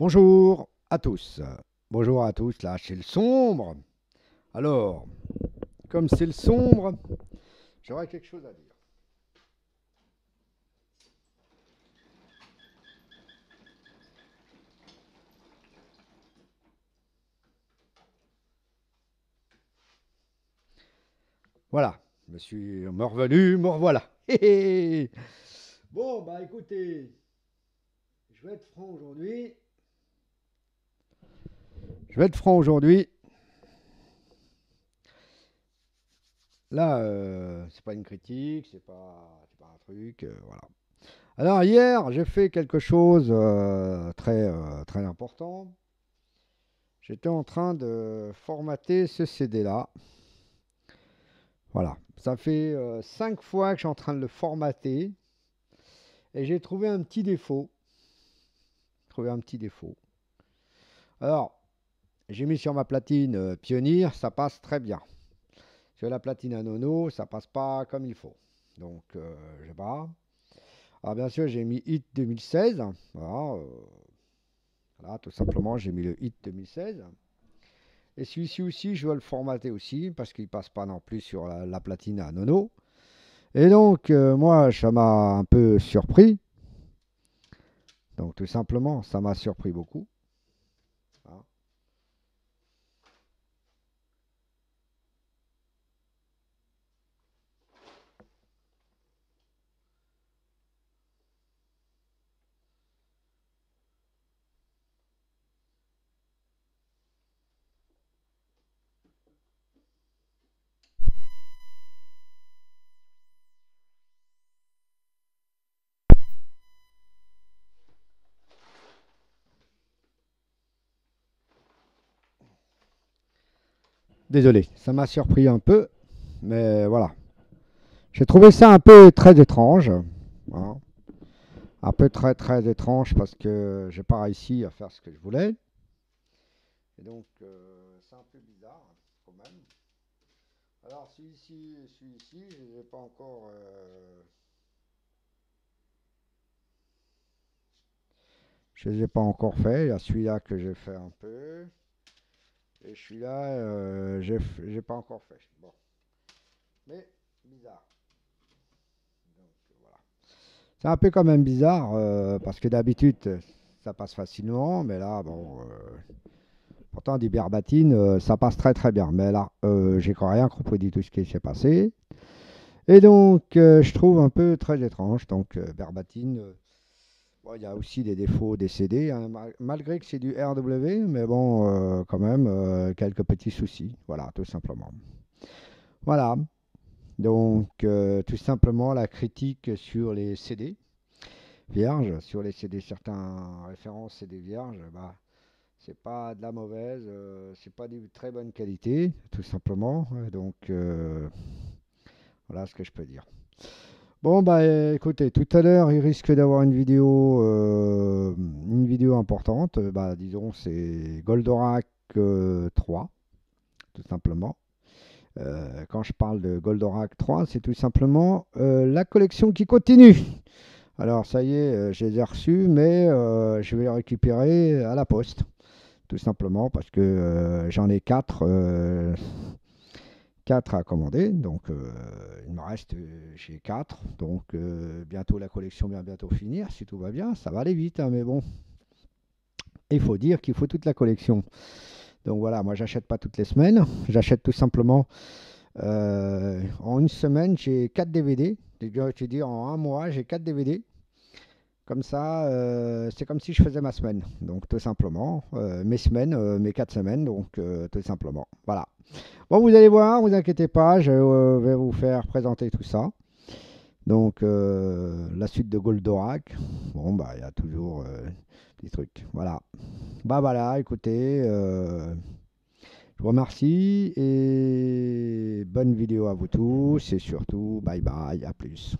Bonjour à tous. Bonjour à tous, là c'est le sombre. Alors, comme c'est le sombre, j'aurais quelque chose à dire. Voilà, je suis me revenu, me revoilà. bon, bah écoutez, je vais être franc aujourd'hui. Je vais être franc aujourd'hui. Là, euh, c'est pas une critique, c'est pas, pas un truc, euh, voilà. Alors hier, j'ai fait quelque chose euh, très, très important. J'étais en train de formater ce CD-là. Voilà, ça fait cinq fois que je suis en train de le formater. Et j'ai trouvé un petit défaut. Trouvé un petit défaut. Alors, j'ai mis sur ma platine euh, Pioneer, ça passe très bien. Sur la platine Anono, ça passe pas comme il faut. Donc, euh, je sais pas. Alors, bien sûr, j'ai mis HIT 2016. Euh, voilà, tout simplement, j'ai mis le HIT 2016. Et celui-ci aussi, je dois le formater aussi, parce qu'il passe pas non plus sur la, platine Anono. Et donc, moi, ça m'a un peu surpris. Donc, tout simplement, ça m'a surpris beaucoup. Désolé, ça m'a surpris un peu, mais voilà. J'ai trouvé ça un peu très étrange. Hein. Un peu très très étrange parce que j'ai pas réussi à faire ce que je voulais. Et donc, euh, c'est un peu bizarre quand même. Alors, celui-ci, celui-ci, je n'ai pas encore... Euh, je ne les ai pas encore fait. Il y a celui-là que j'ai fait un peu. Et je suis là, euh, j'ai pas encore fait. Bon. Mais bizarre. voilà. C'est un peu quand même bizarre, euh, parce que d'habitude, ça passe facilement, mais là, bon. Euh, pourtant, du berbatine, ça passe très très bien. Mais là, j'ai quand rien compris du tout ce qui s'est passé. Et donc, je trouve un peu très étrange. Donc, berbatine il y a aussi des défauts des CD, hein, malgré que c'est du RW, mais bon, euh, quand même, euh, quelques petits soucis. Voilà, tout simplement. Voilà. Donc, euh, tout simplement, la critique sur les CD vierges, sur les CD, certains références CD vierges, bah, c'est pas de la mauvaise, c'est pas de très bonne qualité, tout simplement. Donc, voilà ce que je peux dire. Bon bah écoutez, tout à l'heure il risque d'avoir une vidéo euh, une vidéo importante. Bah disons c'est Goldorak 3, euh, tout simplement. Euh, quand je parle de Goldorak 3, c'est tout simplement la collection qui continue. Alors ça y est, je les ai reçus, mais je vais les récupérer à la poste. Tout simplement parce que j'en ai 4 4 à commander, donc euh, il me reste chez euh, 4, donc euh, bientôt la collection va bientôt finir, si tout va bien, ça va aller vite, hein, mais bon, il faut dire qu'il faut toute la collection. Donc voilà, moi j'achète pas toutes les semaines, j'achète tout simplement en une semaine j'ai 4 DVD, je dire en un mois j'ai 4 DVD, comme ça, euh, c'est comme si je faisais ma semaine. Donc, tout simplement, euh, mes semaines, euh, mes quatre semaines, donc tout simplement. Voilà. Bon, vous allez voir, vous inquiétez pas, je vais vous faire présenter tout ça. Donc, la suite de Goldorak. Bon, bah, il y a toujours des trucs. Voilà. Bah, voilà, écoutez, je vous remercie et bonne vidéo à vous tous. Et surtout, bye bye, à plus.